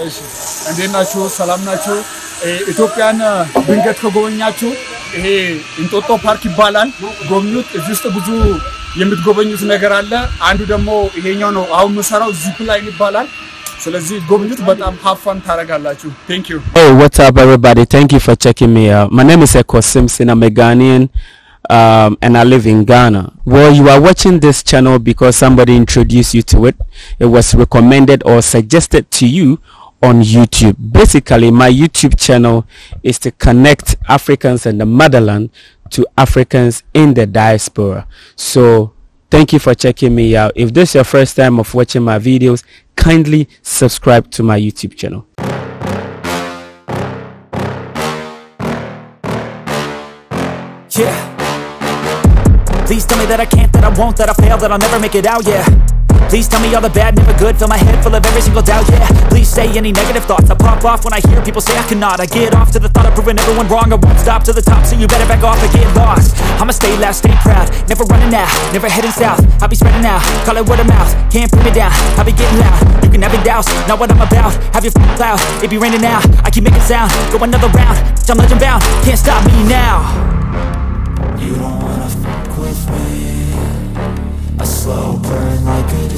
እሺ እንዴት ናችሁ? ሰላም ናችሁ? ኢትዮጵያን ድንገት ከጎበኛችሁ ይሄ እንጦጦ ፓርክ ይባላል። ጎብኙት። እዚህ ውስጥ ብዙ የምትጎበኙት ነገር አለ። አንዱ ደግሞ ይሄኛው ነው። አሁን የምሰራው ዚፕ ላይን ይባላል። ስለዚህ ጎብኙት። በጣም ሀፋን ታደርጋላችሁ። ቴንክ ዩ Hey, what's up, everybody? Thank you for checking me out. My name is Eko Simpson. I'm a Ghanaian um, and I live in Ghana. Well, you are watching this channel because somebody introduced you to it. It was recommended or suggested to you on YouTube. Basically, my YouTube channel is to connect Africans in the motherland to Africans in the diaspora. So, thank you for checking me out. If this is your first time of watching my videos, kindly subscribe to my YouTube channel. Yeah. Please tell me that I can't, that I won't, that I fail, that I'll never make it out, yeah. Please tell me all the bad, never good, fill my head full of every single doubt, yeah. Please say any negative thoughts, I pop off when I hear people say I cannot. I get off to the thought of proving everyone wrong, I won't stop to the top, so you better back off and get lost. I'ma stay loud, stay proud, never running out, never heading south. I'll be spreading out, call it word of mouth, can't put me down, I'll be getting loud. You can have it douse, not what I'm about, have your f***ing cloud, it be raining now. I keep making sound, go another round, I'm legend bound, can't stop me now.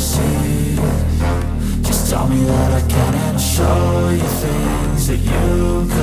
Disease Just tell me that I can and I'll show you things that you couldn't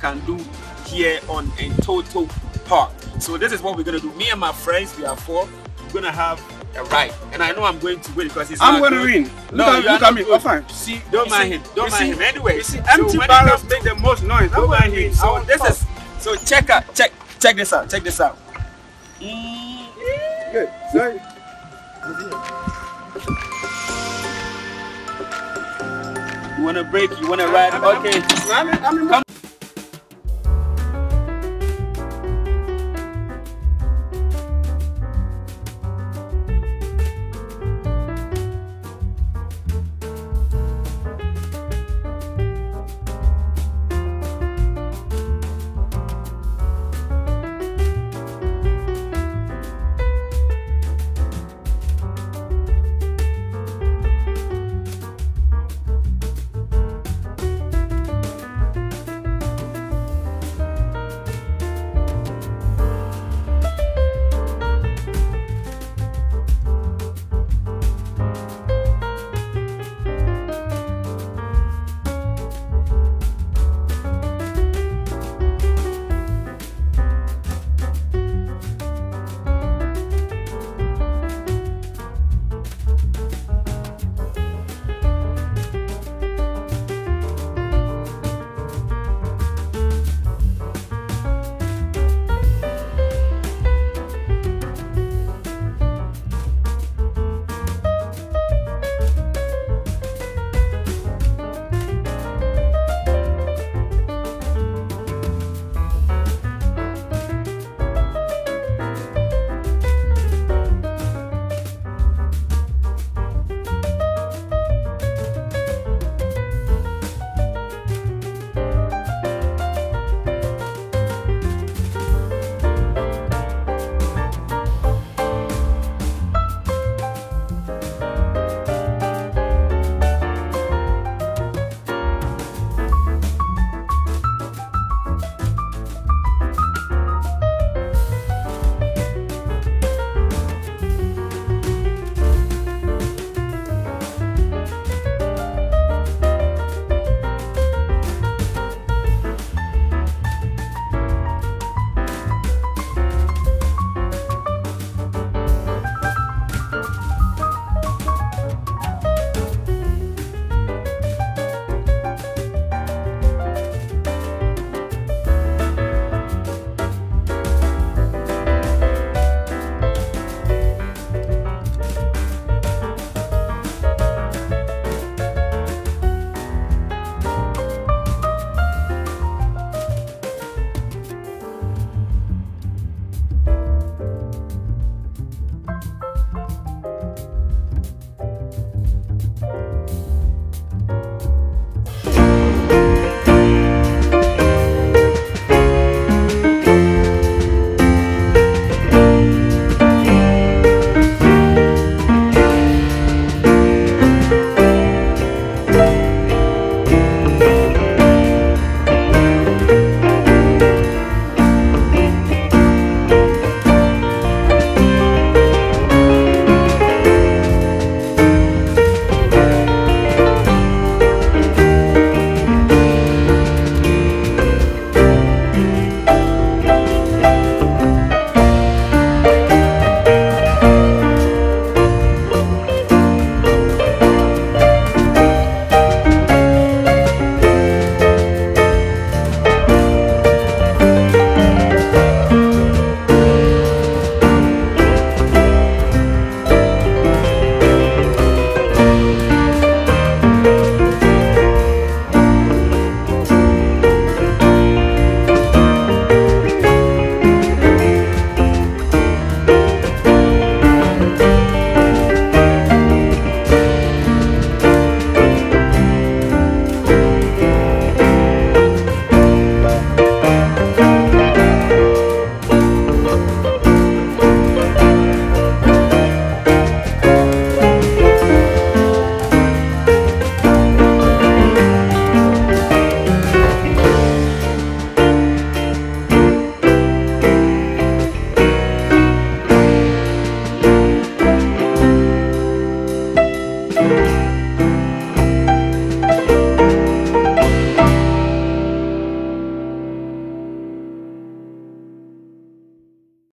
can do here on Entoto Park. So this is what we're gonna do. Me and my friends, we are four. We're gonna have a ride, and I know I'm going to win because he's. I'm to good. win. Look No, at, you look at me. good. Oh, fine. See, Don't you mind see- him. Don't mind see- him. Anyway, you see, so empty it barrels make the most noise. Don't mind him. So this is so check out check check this out. Check this out. good. So, You wanna break? You wanna ride? I'm- I'm- Okay. I'm I'm